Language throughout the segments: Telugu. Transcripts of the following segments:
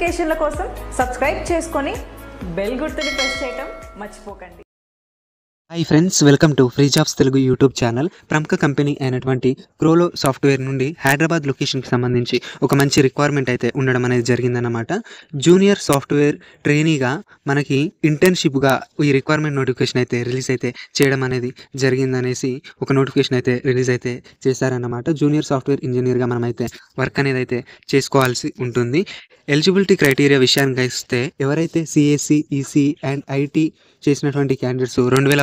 నోటిఫికేషన్ల కోసం సబ్స్క్రైబ్ చేసుకొని బెల్ గుర్తుని ప్రెస్ చేయటం మర్చిపోకండి. Hi friends welcome to free jobs Telugu YouTube channel ప్రముఖ కంపెనీ అయినటువంటి క్రోలో సాఫ్ట్వేర్ నుండి హైదరాబాద్ లొకేషన్కి సంబంధించి ఒక మంచి రిక్వైర్మెంట్ అయితే ఉండడం అనేది జరిగిందన్నమాట. జూనియర్ సాఫ్ట్వేర్ ట్రైనీగా మనకి ఇంటర్న్షిప్గా ఈ రిక్వైర్మెంట్ నోటిఫికేషన్ అయితే రిలీజ్ అయితే చేయడం అనేది జరిగిందనేసి ఒక నోటిఫికేషన్ అయితే రిలీజ్ అయితే చేశారన్నమాట. జూనియర్ సాఫ్ట్వేర్ ఇంజనీర్గా మనమైతే వర్క్ అనేది అయితే చేసుకోవాల్సి ఉంటుంది. ఎలిజిబిలిటీ క్రైటీరియా విషయానికి వస్తే ఎవరైతే సిఎస్సి ఈసీ అండ్ ఐటీ చేసినటువంటి క్యాండిడేట్స్ రెండు వేల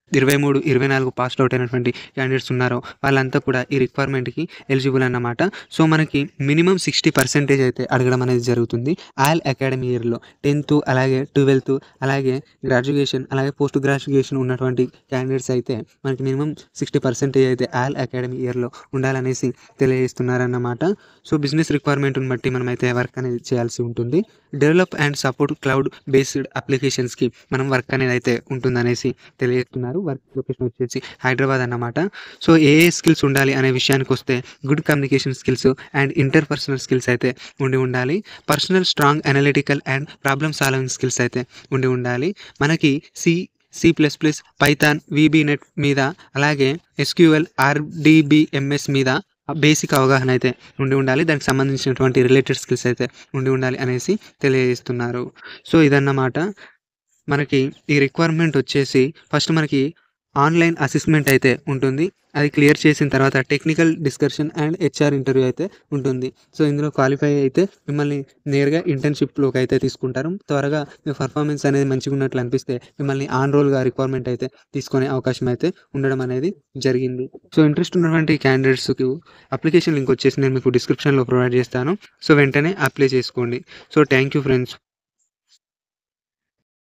ఇరవై మూడు ఇరవై నాలుగు పాస్ అవుట్ అయినటువంటి క్యాండిడేట్స్ ఉన్నారో వాళ్ళంతా కూడా ఈ రిక్వైర్మెంట్కి ఎలిజిబుల్ అన్నమాట. సో మనకి మినిమం సిక్స్టీ పర్సెంటేజ్ అయితే అడగడం అనేది జరుగుతుంది. ఆల్ అకాడమీ ఇయర్లో టెన్త్ అలాగే ట్వెల్త్ అలాగే గ్రాడ్యుయేషన్ అలాగే పోస్ట్ గ్రాడ్యుయేషన్ ఉన్నటువంటి క్యాండిడేట్స్ అయితే మనకి మినిమం సిక్స్టీ పర్సెంటేజ్ అయితే ఆల్ అకాడమీ ఇయర్లో ఉండాలనేసి తెలియజేస్తున్నారన్నమాట. సో బిజినెస్ రిక్వైర్మెంట్ని బట్టి మనమైతే వర్క్ అనేది చేయాల్సి ఉంటుంది. Develop and support cloud based అప్లికేషన్స్కి మనం వర్క్ అనేది అయితే ఉంటుందనేసి తెలియజేస్తున్నారు. వర్క్ లొకేషన్ వచ్చేసి హైదరాబాద్ అన్నమాట. సో ఏ ఏ స్కిల్స్ ఉండాలి అనే విషయానికి వస్తే good communication skills and interpersonal skills అయితే ఉండి ఉండాలి. Personal strong analytical and problem solving skills అయితే ఉండి ఉండాలి. మనకి C C plus plus python VB net మీద అలాగే ఎస్క్యూఎల్ ఆర్డిబిఎంఎస్ మీద బేసిక్ అవగాహన అయితే ఉండి ఉండాలి. దానికి సంబంధించినటువంటి రిలేటెడ్ స్కిల్స్ అయితే ఉండి ఉండాలి అనేసి తెలియజేస్తున్నారు. సో ఇదన్నమాట. మనకి ఈ రిక్వైర్మెంట్ వచ్చేసి ఫస్ట్ మనకి ఆన్లైన్ అసెస్మెంట్ అయితే ఉంటుంది. అది క్లియర్ చేసిన తర్వాత technical discussion and HR interview అయితే ఉంటుంది. సో ఇందులో క్వాలిఫై అయితే మిమ్మల్ని నేరుగా ఇంటర్న్షిప్లోకి అయితే తీసుకుంటారు. త్వరగా మీ పర్ఫార్మెన్స్ అనేది మంచిగా ఉన్నట్లు అనిపిస్తే మిమ్మల్ని ఆన్ రోల్గా రిక్వైర్మెంట్ అయితే తీసుకునే అవకాశం అయితే ఉండడం అనేది జరిగింది. సో ఇంట్రెస్ట్ ఉన్నటువంటి క్యాండిడేట్స్కి అప్లికేషన్ లింక్ వచ్చేసి నేను మీకు డిస్క్రిప్షన్లో ప్రొవైడ్ చేస్తాను. సో వెంటనే అప్లై చేసుకోండి. So thank you friends